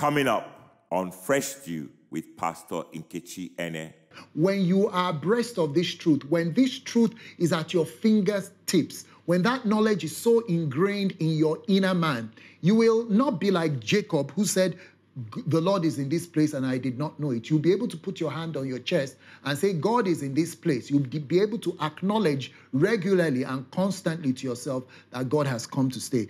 Coming up on Fresh Dew with Pastor Nkechi Ene. When you are abreast of this truth, when this truth is at your fingertips, when that knowledge is so ingrained in your inner man, you will not be like Jacob who said, the Lord is in this place and I did not know it. You'll be able to put your hand on your chest and say, God is in this place. You'll be able to acknowledge regularly and constantly to yourself that God has come to stay.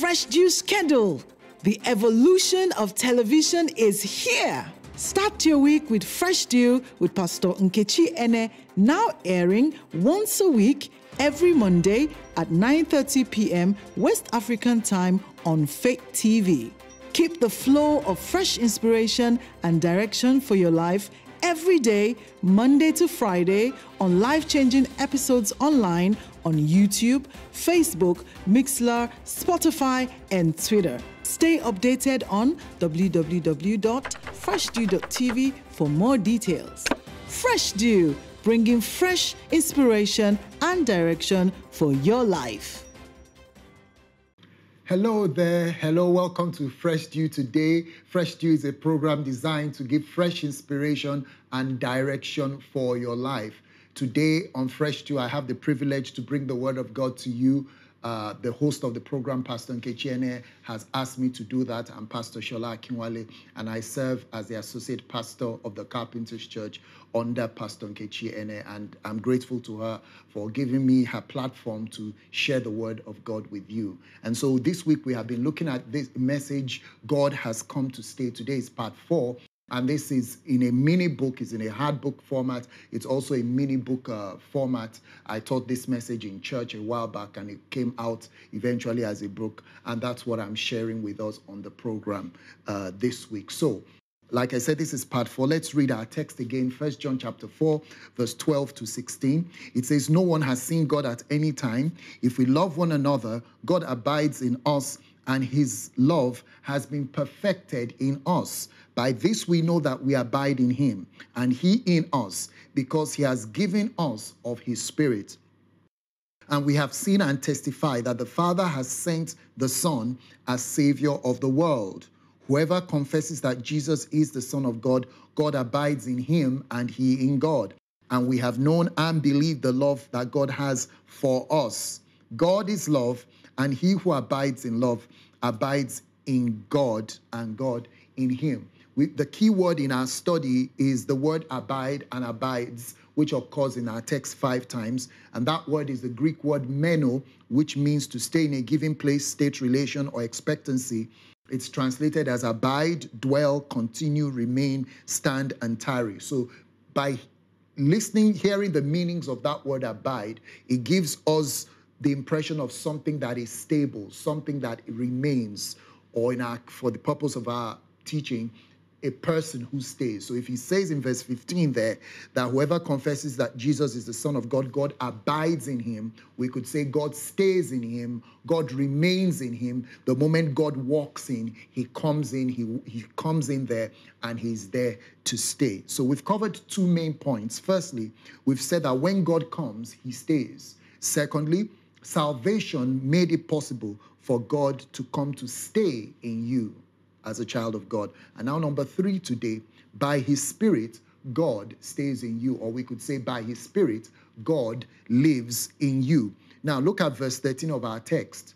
Fresh Juice Scandal. The evolution of television is here. Start your week with Fresh Dew with Pastor Nkechi Ene, now airing once a week every Monday at 9:30 p.m. West African Time on Fake TV. Keep the flow of fresh inspiration and direction for your life every day, Monday to Friday, on life changing episodes online on YouTube, Facebook, Mixlr, Spotify, and Twitter. Stay updated on www.freshdew.tv for more details. Fresh Dew, bringing fresh inspiration and direction for your life. Hello there. Hello. Welcome to Fresh Dew today. Fresh Dew is a program designed to give fresh inspiration and direction for your life. Today on Fresh Dew, I have the privilege to bring the Word of God to you. Uh, the host of the program, Pastor Nkechi Ene, has asked me to do that. I'm Pastor Sola Akinwale, and I serve as the associate pastor of the Carpenters Church under Pastor Nkechi Ene. And I'm grateful to her for giving me her platform to share the word of God with you. And so this week we have been looking at this message, God has come to stay. Today is part four. And this is in a mini book, it's in a hard book format. It's also a mini book uh, format. I taught this message in church a while back and it came out eventually as a book. And that's what I'm sharing with us on the program uh, this week. So, like I said, this is part four. Let's read our text again. First John chapter 4, verse 12 to 16. It says, No one has seen God at any time. If we love one another, God abides in us, and his love has been perfected in us. By this we know that we abide in him and he in us, because he has given us of his Spirit. And we have seen and testified that the Father has sent the Son as Savior of the world. Whoever confesses that Jesus is the Son of God, God abides in him and he in God. And we have known and believed the love that God has for us. God is love, and he who abides in love abides in God, and God in him we, the key word in our study is the word abide and abides, which occurs in our text five times. And that word is the Greek word meno, which means to stay in a given place, state, relation, or expectancy. It's translated as abide, dwell, continue, remain, stand, and tarry. So by listening, hearing the meanings of that word abide, it gives us the impression of something that is stable, something that remains, or in our, for the purpose of our teaching, a person who stays. So if he says in verse 15 there that whoever confesses that Jesus is the Son of God, God abides in him, we could say God stays in him, God remains in him. The moment God walks in, he comes in, he, he comes in there, and he's there to stay. So we've covered two main points. Firstly, we've said that when God comes, he stays. Secondly, salvation made it possible for God to come to stay in you as a child of God. And now, number three today, by his spirit, God stays in you, or we could say, by his spirit, God lives in you. Now, look at verse 13 of our text.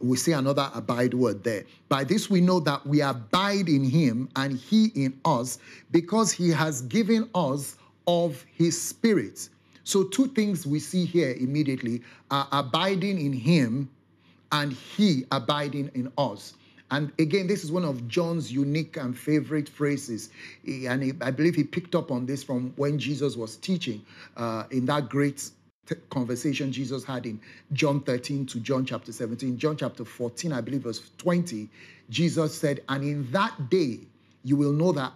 We see another abide word there. By this we know that we abide in him and he in us because he has given us of his spirit. So, two things we see here immediately are abiding in him and he abiding in us. And again, this is one of John's unique and favorite phrases. and he, I believe he picked up on this from when Jesus was teaching uh, in that great conversation Jesus had in John 13 to John chapter 17. John chapter 14, I believe, verse 20, Jesus said, And in that day you will know that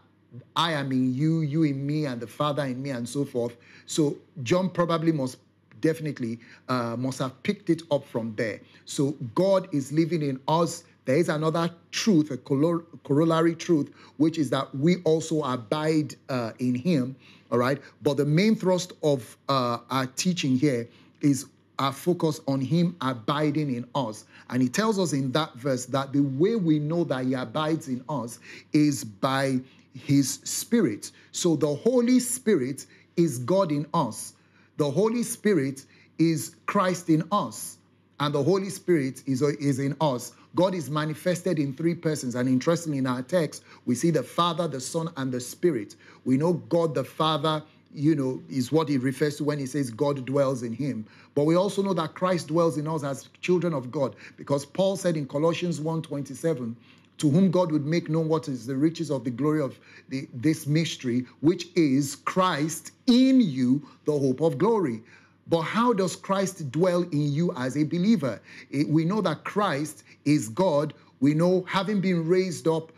I am in you, you in me, and the Father in me, and so forth. So John probably must definitely uh, must have picked it up from there. So God is living in us. There is another truth, a corollary truth, which is that we also abide uh, in Him. All right. But the main thrust of uh, our teaching here is our focus on Him abiding in us. And He tells us in that verse that the way we know that He abides in us is by His Spirit. So the Holy Spirit is God in us. The Holy Spirit is Christ in us, and the Holy Spirit is, is in us. God is manifested in three persons. And interestingly, in our text, we see the Father, the Son, and the Spirit. We know God the Father, you know, is what he refers to when he says God dwells in him. But we also know that Christ dwells in us as children of God, because Paul said in Colossians 1:27, to whom God would make known what is the riches of the glory of the, this mystery, which is Christ in you, the hope of glory. But how does Christ dwell in you as a believer? Eh, we know that Christ is God. We know, having been raised up,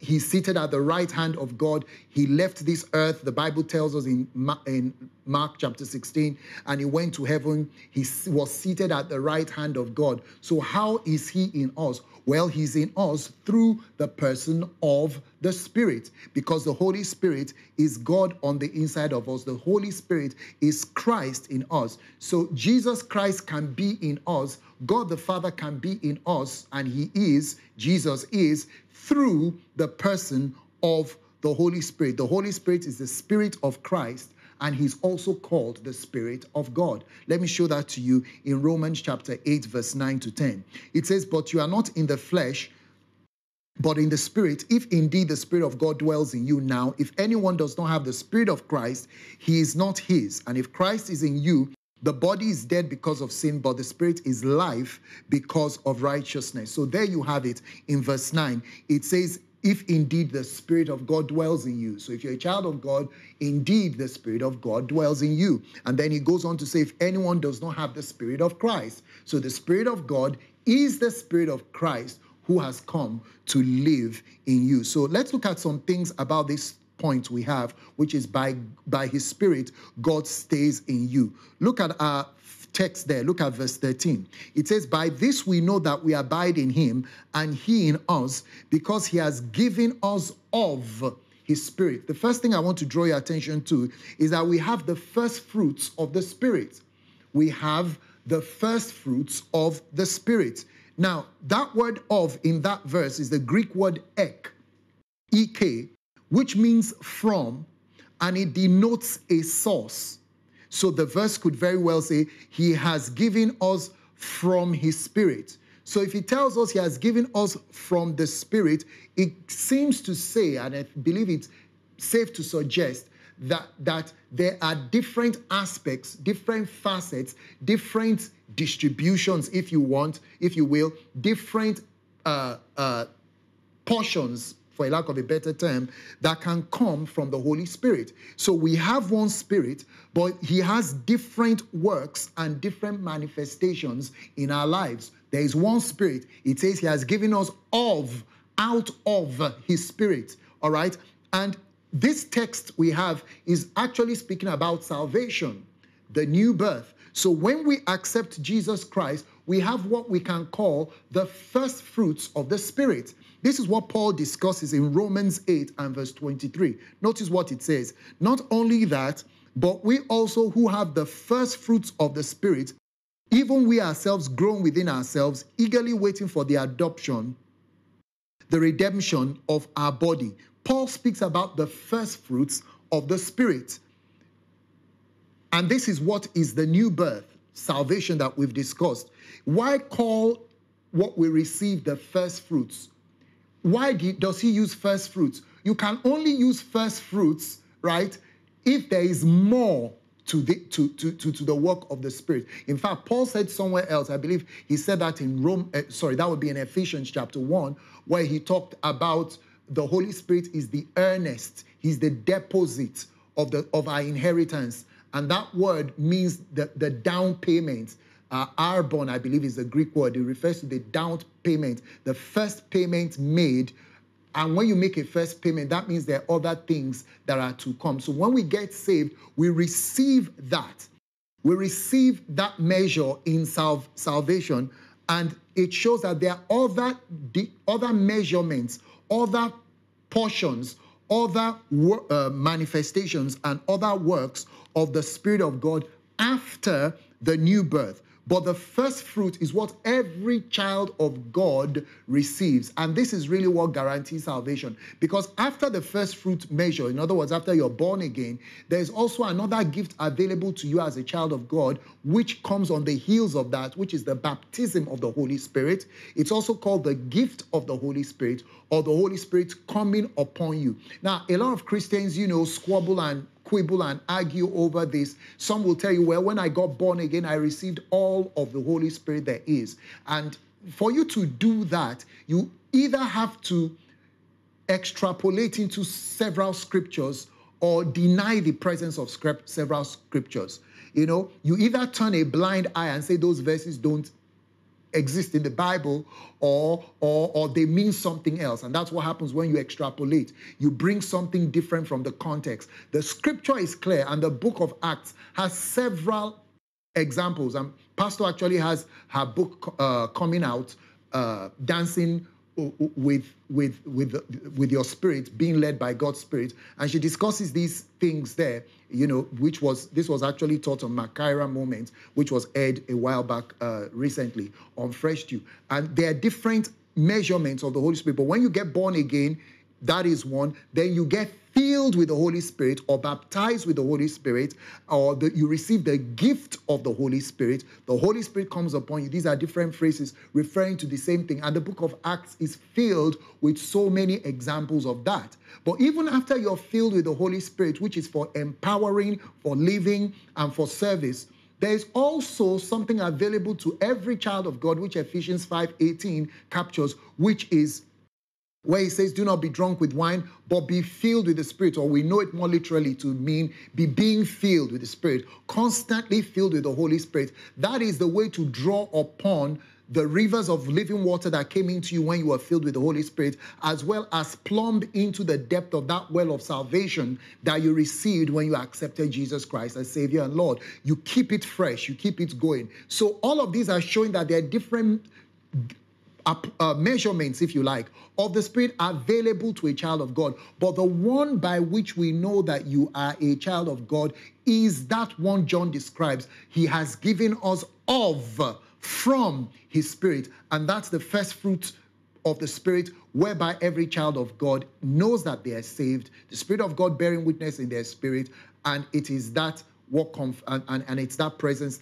he's seated at the right hand of God. He left this earth, the Bible tells us in, in Mark chapter 16, and he went to heaven. He was seated at the right hand of God. So, how is he in us? Well, he's in us through the person of the Spirit, because the Holy Spirit is God on the inside of us. The Holy Spirit is Christ in us. So Jesus Christ can be in us. God the Father can be in us, and he is, Jesus is, through the person of the Holy Spirit. The Holy Spirit is the Spirit of Christ and he's also called the Spirit of God. Let me show that to you in Romans chapter 8, verse 9 to 10. It says, But you are not in the flesh, but in the Spirit, if indeed the Spirit of God dwells in you now. If anyone does not have the Spirit of Christ, he is not his. And if Christ is in you, the body is dead because of sin, but the spirit is life because of righteousness. So there you have it in verse 9. It says, if indeed the Spirit of God dwells in you. So if you're a child of God, indeed the Spirit of God dwells in you. And then he goes on to say, if anyone does not have the Spirit of Christ. So the Spirit of God is the Spirit of Christ who has come to live in you. So let's look at some things about this point we have, which is by by his spirit, God stays in you. Look at our text there. Look at verse 13. It says, By this we know that we abide in him and he in us, because he has given us of his spirit. The first thing I want to draw your attention to is that we have the first fruits of the spirit. We have the first fruits of the spirit. Now, that word of in that verse is the Greek word ek, ek, which means from, and it denotes a source. So the verse could very well say, He has given us from His Spirit. So if He tells us He has given us from the Spirit, it seems to say, and I believe it's safe to suggest, that, that there are different aspects, different facets, different distributions, if you want, if you will, different uh, uh, portions for a lack of a better term, that can come from the Holy Spirit. So we have one Spirit, but He has different works and different manifestations in our lives. There is one Spirit. It says He has given us of, out of His Spirit. All right? And this text we have is actually speaking about salvation, the new birth. So when we accept Jesus Christ, we have what we can call the first fruits of the Spirit. This is what Paul discusses in Romans 8 and verse 23. Notice what it says. Not only that, but we also who have the first fruits of the Spirit, even we ourselves groan within ourselves, eagerly waiting for the adoption, the redemption of our body. Paul speaks about the first fruits of the Spirit. And this is what is the new birth, salvation that we've discussed. Why call what we receive the first fruits? Why does he use first fruits? You can only use first fruits, right, if there is more to the to, to, to, to the work of the spirit. In fact, Paul said somewhere else, I believe he said that in Rome, uh, sorry, that would be in Ephesians chapter 1, where he talked about the Holy Spirit is the earnest, he's the deposit of the of our inheritance And that word means the, the down payment. Uh, arrabon, I believe, is the Greek word. It refers to the down payment, the first payment made. And when you make a first payment, that means there are other things that are to come. So when we get saved, we receive that. We receive that measure in sal- salvation, and it shows that there are other, the other measurements, other portions, other uh, manifestations, and other works of the Spirit of God after the new birth. But the first fruit is what every child of God receives. And this is really what guarantees salvation. Because after the first fruit measure, in other words, after you're born again, there's also another gift available to you as a child of God, which comes on the heels of that, which is the baptism of the Holy Spirit. It's also called the gift of the Holy Spirit or the Holy Spirit coming upon you. Now, a lot of Christians, you know, squabble and quibble and argue over this. Some will tell you, well, when I got born again, I received all of the Holy Spirit there is. And for you to do that, you either have to extrapolate into several scriptures or deny the presence of several scriptures. You know, you either turn a blind eye and say those verses don't exist in the Bible or, or, or they mean something else. And that's what happens when you extrapolate. You bring something different from the context. The scripture is clear, and the book of Acts has several examples. And Pastor actually has her book uh, coming out, uh, Dancing with with with with your spirit being led by God's spirit. And she discusses these things there you know which was this was actually taught on Makaira moment which was aired a while back uh, recently on Fresh Dew and there are different measurements of the Holy Spirit but when you get born again that is one. Then you get filled with the Holy Spirit or baptized with the Holy Spirit or you receive the gift of the Holy Spirit, the Holy Spirit comes upon you. These are different phrases referring to the same thing. And the book of Acts is filled with so many examples of that. But even after you're filled with the Holy Spirit, which is for empowering, for living, and for service, there is also something available to every child of God, which Ephesians 5:18 captures, which is where he says, Do not be drunk with wine, but be filled with the Spirit. Or we know it more literally to mean be being filled with the Spirit, constantly filled with the Holy Spirit. That is the way to draw upon the rivers of living water that came into you when you were filled with the Holy Spirit, as well as plumbed into the depth of that well of salvation that you received when you accepted Jesus Christ as Savior and Lord. You keep it fresh, you keep it going. So, all of these are showing that there are different uh, measurements, if you like, of the Spirit available to a child of God. But the one by which we know that you are a child of God is that one John describes. He has given us of, from his Spirit. And that's the first fruit of the Spirit, whereby every child of God knows that they are saved, the Spirit of God bearing witness in their spirit, and it is that what conf- and, and, and it's that presence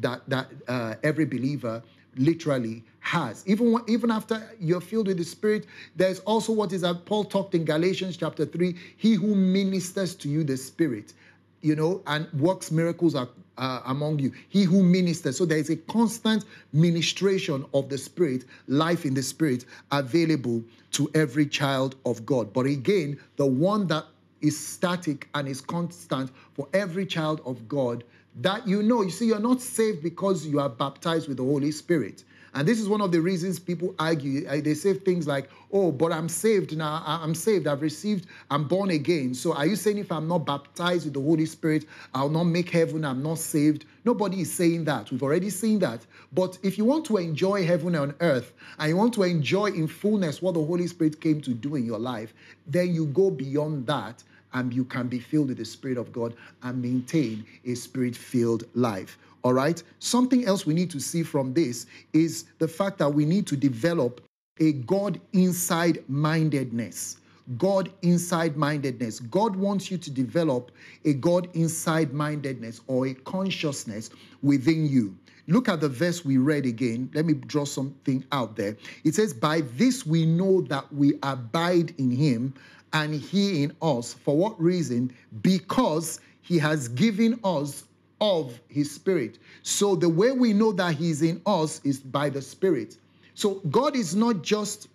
that that uh, every believer literally has. Even, even after you're filled with the Spirit, there's also what is that Paul talked in Galatians chapter 3 he who ministers to you the Spirit, you know, and works miracles are, uh, among you. He who ministers. So there is a constant ministration of the Spirit, life in the Spirit, available to every child of God. But again, the one that is static and is constant for every child of God that you know. You see, you're not saved because you are baptized with the Holy Spirit. And this is one of the reasons people argue. Uh, they say things like, oh, but I'm saved now. I'm saved. I've received, I'm born again. So are you saying if I'm not baptized with the Holy Spirit, I'll not make heaven? I'm not saved? Nobody is saying that. We've already seen that. But if you want to enjoy heaven on earth and you want to enjoy in fullness what the Holy Spirit came to do in your life, then you go beyond that and you can be filled with the Spirit of God and maintain a spirit filled life. All right? Something else we need to see from this is the fact that we need to develop a God inside mindedness. God inside mindedness. God wants you to develop a God inside mindedness or a consciousness within you. Look at the verse we read again. Let me draw something out there. It says, By this we know that we abide in him and he in us. For what reason? Because he has given us of his spirit. So the way we know that he's in us is by the spirit. So God is not just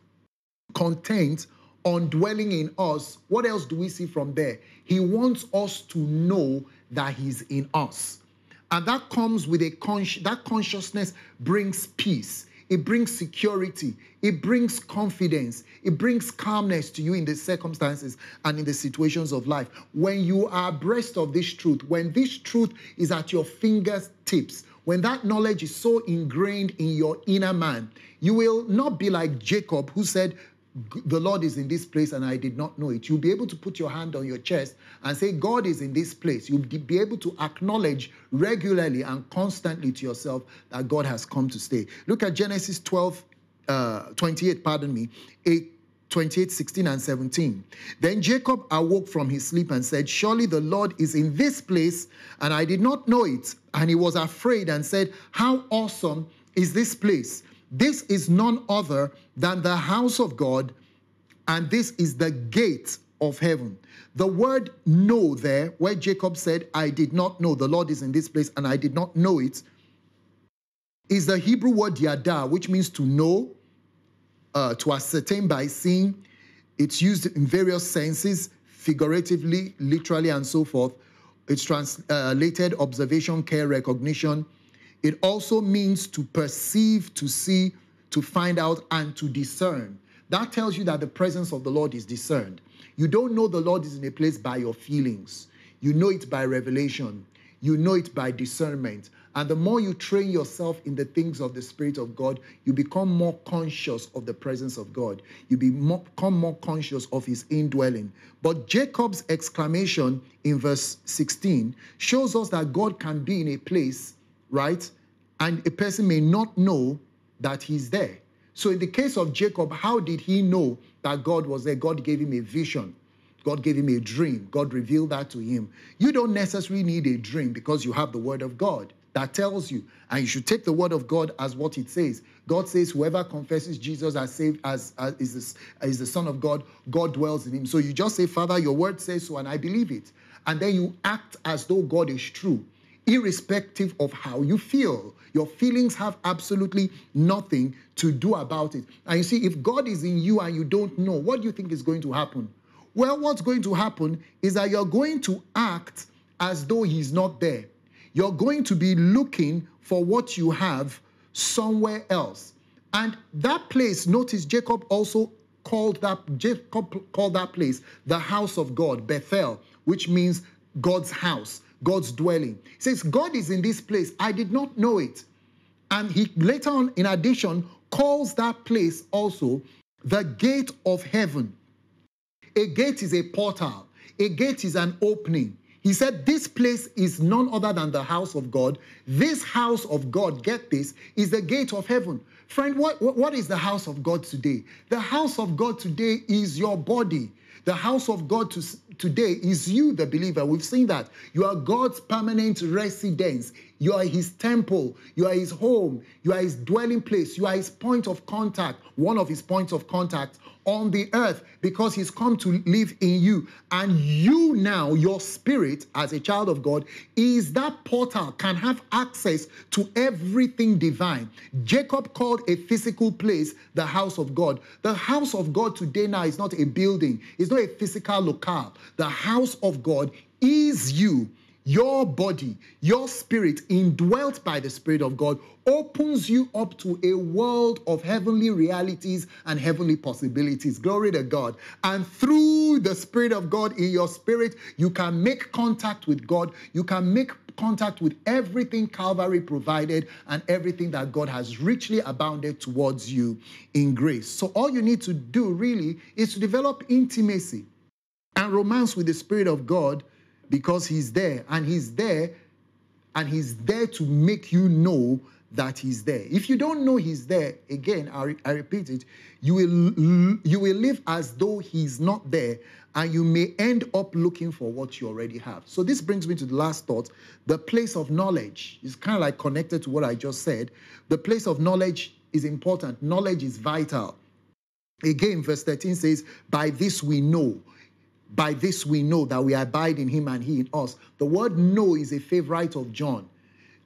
content on dwelling in us. What else do we see from there? He wants us to know that he's in us. And that comes with a that consciousness brings peace. It brings security. It brings confidence. It brings calmness to you in the circumstances and in the situations of life. When you are abreast of this truth, when this truth is at your fingertips, when that knowledge is so ingrained in your inner man, you will not be like Jacob, who said, the Lord is in this place and I did not know it. You'll be able to put your hand on your chest and say, God is in this place. You'll be able to acknowledge regularly and constantly to yourself that God has come to stay. Look at Genesis 12, uh, 28, pardon me, 8. 28, 16, and 17. Then Jacob awoke from his sleep and said, Surely the Lord is in this place, and I did not know it. And he was afraid and said, How awesome is this place! This is none other than the house of God, and this is the gate of heaven. The word know there, where Jacob said, I did not know, the Lord is in this place, and I did not know it, is the Hebrew word yada, which means to know, uh, to ascertain by seeing. It's used in various senses, figuratively, literally, and so forth. It's translated observation, care, recognition, it also means to perceive, to see, to find out, and to discern. That tells you that the presence of the Lord is discerned. You don't know the Lord is in a place by your feelings, you know it by revelation, you know it by discernment. And the more you train yourself in the things of the Spirit of God, you become more conscious of the presence of God. You become more conscious of His indwelling. But Jacob's exclamation in verse 16 shows us that God can be in a place right? And a person may not know that he's there. So, in the case of Jacob, how did he know that God was there? God gave him a vision. God gave him a dream. God revealed that to him. You don't necessarily need a dream because you have the word of God that tells you. And you should take the word of God as what it says. God says, whoever confesses Jesus as saved as, as is, is the Son of God, God dwells in him. So you just say, Father, your word says so, and I believe it. And then you act as though God is true irrespective of how you feel. Your feelings have absolutely nothing to do about it. And you see, if God is in you and you don't know, what do you think is going to happen? Well, what's going to happen is that you're going to act as though He's not there. You're going to be looking for what you have somewhere else. And that place, notice Jacob also called that Jacob called that place the house of God, Bethel, which means God's house. God's dwelling. He says, God is in this place. I did not know it. And he later on, in addition, calls that place also the gate of heaven. A gate is a portal, a gate is an opening. He said, This place is none other than the house of God. This house of God, get this, is the gate of heaven. Friend, what, what is the house of God today? The house of God today is your body. The house of God to, today is you, the believer. We've seen that. You are God's permanent residence. You are his temple. You are his home. You are his dwelling place. You are his point of contact, one of his points of contact on the earth because he's come to live in you. And you now, your spirit as a child of God, is that portal, can have access to everything divine. Jacob called a physical place the house of God. The house of God today now is not a building, it's not a physical locale. The house of God is you your body, your spirit, indwelt by the Spirit of God, opens you up to a world of heavenly realities and heavenly possibilities. Glory to God. And through the Spirit of God in your spirit, you can make contact with God. You can make contact with everything Calvary provided and everything that God has richly abounded towards you in grace. So, all you need to do really is to develop intimacy and romance with the Spirit of God because he's there and he's there and he's there to make you know that he's there. If you don't know he's there, again, I, I repeat it, you will you will live as though he's not there and you may end up looking for what you already have. So this brings me to the last thought. The place of knowledge is kind of like connected to what I just said. The place of knowledge is important. Knowledge is vital. Again, verse 13 says, By this we know by this we know that we abide in him and he in us. The word know is a favorite of John.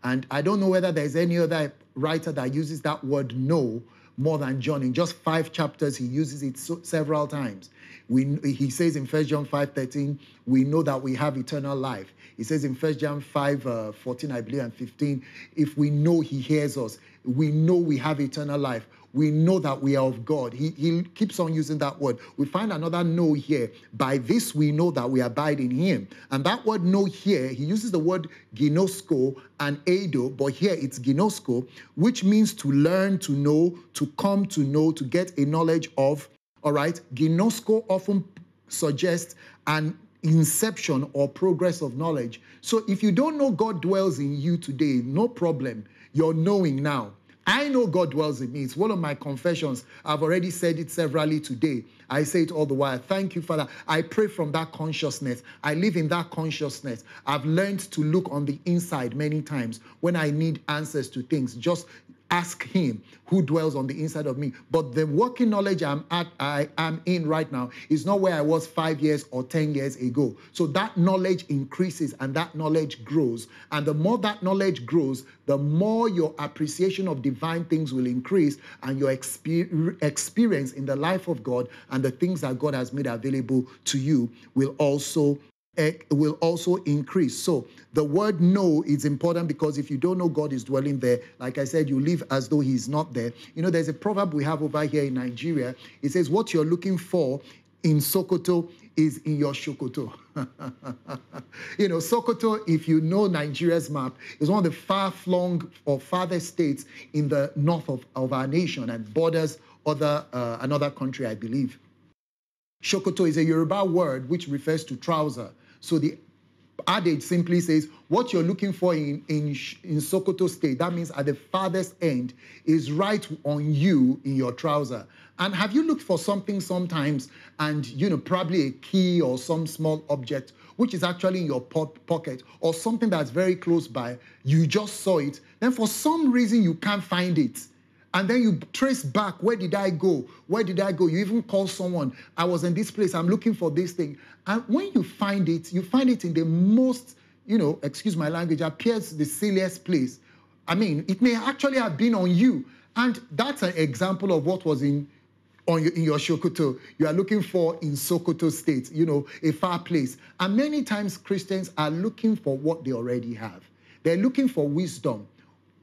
And I don't know whether there's any other writer that uses that word know, more than John. In just five chapters, he uses it so, several times. We, he says in 1 John 5 13, we know that we have eternal life. He says in 1 John 5 uh, 14, I believe, and 15, if we know he hears us, we know we have eternal life we know that we are of God. He, he keeps on using that word. We find another know here. By this we know that we abide in him. And that word know here, he uses the word ginosko and eido, but here it's ginosko, which means to learn, to know, to come to know, to get a knowledge of. All right. Ginosko often suggests an inception or progress of knowledge. So if you don't know God dwells in you today, no problem. You're knowing now. I know God dwells in me. It's one of my confessions. I've already said it severally today. I say it all the while. Thank you, Father. I pray from that consciousness. I live in that consciousness. I've learned to look on the inside many times when I need answers to things. Just ask him who dwells on the inside of me. But the working knowledge I'm at, I am in right now is not where I was five years or 10 years ago. So that knowledge increases and that knowledge grows. And the more that knowledge grows, the more your appreciation of divine things will increase and your exper- experience in the life of God and the things that God has made available to you will also will also increase. So the word know is important because if you don't know God is dwelling there, like I said, you live as though He's not there. You know, there's a proverb we have over here in Nigeria. It says, What you're looking for in Sokoto is in your Shokoto. you know, Sokoto, if you know Nigeria's map, is one of the far flung or farthest states in the north of, of our nation and borders other uh, another country, I believe. Shokoto is a Yoruba word which refers to trouser. So the adage simply says what you're looking for in, in, in Sokoto State, that means at the farthest end, is right on you in your trouser. And have you looked for something sometimes and, you know, probably a key or some small object which is actually in your po- pocket or something that's very close by, you just saw it, then for some reason you can't find it and then you trace back where did i go? Where did i go? You even call someone i was in this place i'm looking for this thing. And when you find it you find it in the most you know excuse my language appears the silliest place. I mean it may actually have been on you. And that's an example of what was in on your, in your Shokoto, you are looking for in Sokoto State, you know, a far place. And many times Christians are looking for what they already have. They're looking for wisdom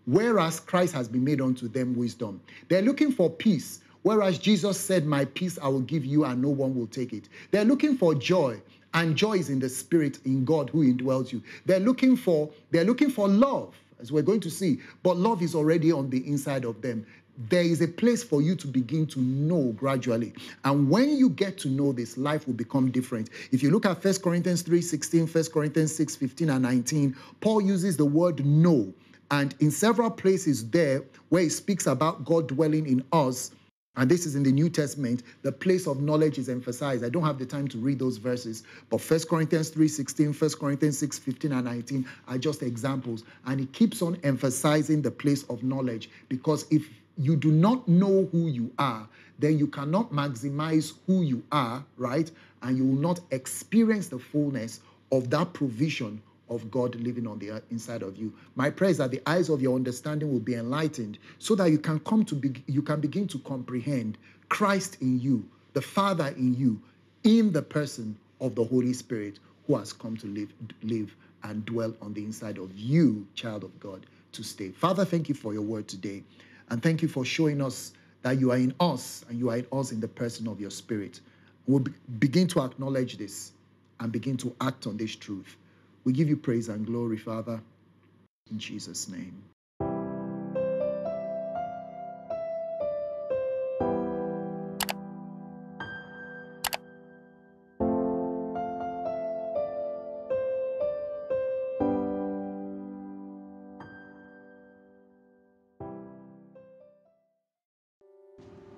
whereas Christ has been made unto them wisdom. They're looking for peace, whereas Jesus said, My peace I will give you, and no one will take it. They're looking for joy, and joy is in the spirit in God who indwells you. They're looking for, they're looking for love, as we're going to see, but love is already on the inside of them. There is a place for you to begin to know gradually. And when you get to know this, life will become different. If you look at 1 Corinthians 3 16, 1 Corinthians 6 15, and 19, Paul uses the word know and in several places there, where he speaks about God dwelling in us, and this is in the New Testament, the place of knowledge is emphasized. I don't have the time to read those verses, but 1 Corinthians 3 16, 1 Corinthians 6 15, and 19 are just examples. And he keeps on emphasizing the place of knowledge because if you do not know who you are, then you cannot maximize who you are, right? And you will not experience the fullness of that provision of God living on the inside of you. My prayer is that the eyes of your understanding will be enlightened so that you can come to be, you can begin to comprehend Christ in you, the Father in you, in the person of the Holy Spirit who has come to live, live and dwell on the inside of you, child of God, to stay. Father, thank you for your word today. And thank you for showing us that you are in us and you are in us in the person of your spirit. We'll be, begin to acknowledge this and begin to act on this truth. We give you praise and glory, Father, in Jesus' name.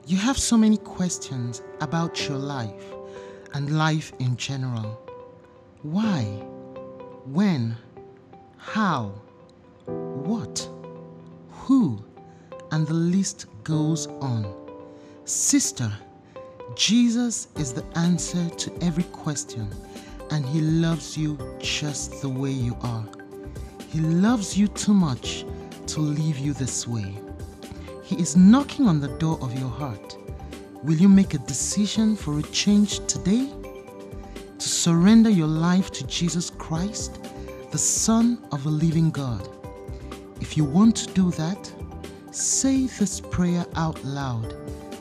You have so many questions about your life and life in general. Why? When, how, what, who, and the list goes on. Sister, Jesus is the answer to every question, and He loves you just the way you are. He loves you too much to leave you this way. He is knocking on the door of your heart. Will you make a decision for a change today? To surrender your life to Jesus Christ, the Son of a living God. If you want to do that, say this prayer out loud,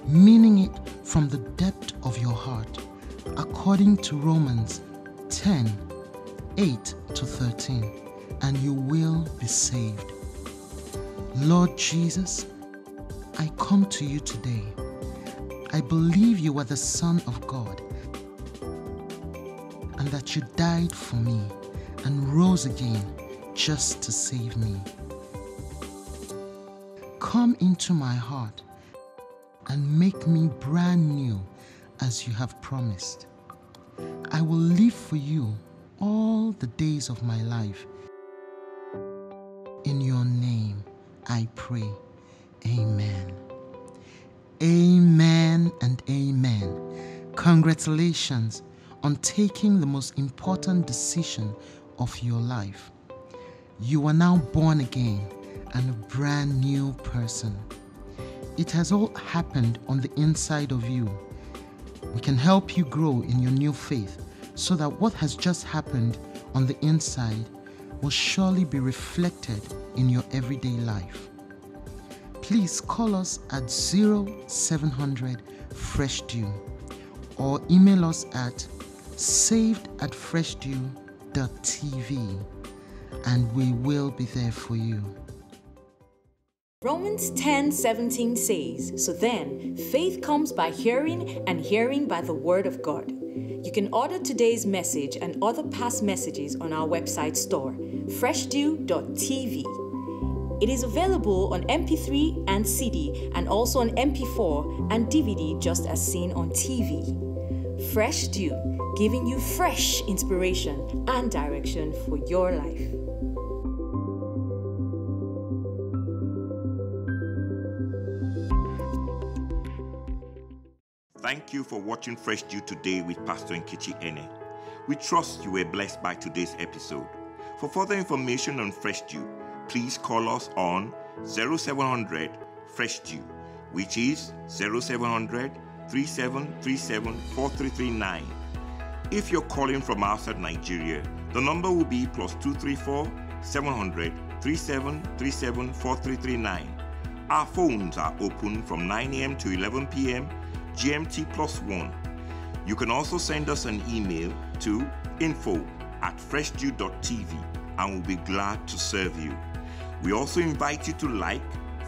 meaning it from the depth of your heart, according to Romans 10 8 to 13, and you will be saved. Lord Jesus, I come to you today. I believe you are the Son of God and that you died for me and rose again just to save me. Come into my heart and make me brand new as you have promised. I will live for you all the days of my life. In your name I pray. Amen. Amen and amen. Congratulations on taking the most important decision of your life. You are now born again and a brand new person. It has all happened on the inside of you. We can help you grow in your new faith so that what has just happened on the inside will surely be reflected in your everyday life. Please call us at 0700 Fresh Dew or email us at saved at freshdew.tv and we will be there for you. Romans 10 17 says, So then, faith comes by hearing, and hearing by the word of God. You can order today's message and other past messages on our website store, freshdew.tv. It is available on MP3 and CD, and also on MP4 and DVD, just as seen on TV. Fresh Dew, giving you fresh inspiration and direction for your life. Thank you for watching Fresh Dew today with Pastor Nkechi Ene. We trust you were blessed by today's episode. For further information on Fresh Dew, please call us on 0700 Fresh Dew, which is 0700 3737 4339. If you're calling from outside Nigeria, the number will be plus 234 700 3737 4339. Our phones are open from 9 a.m. to 11 p.m. GMT plus 1. You can also send us an email to info at freshdew.tv and we'll be glad to serve you. We also invite you to like,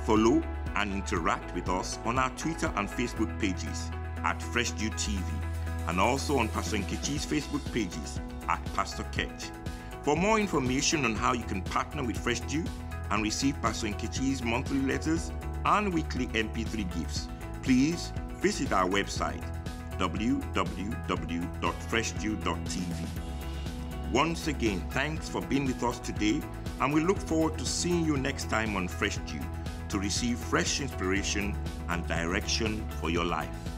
follow, and interact with us on our Twitter and Facebook pages at Freshdew TV and also on Pastor Nkechi's Facebook pages at Pastor Ketch. For more information on how you can partner with Fresh Dew and receive Pastor Nkechi's monthly letters and weekly MP3 gifts, please visit our website www.freshdew.tv. Once again, thanks for being with us today, and we look forward to seeing you next time on Fresh Dew to receive fresh inspiration and direction for your life.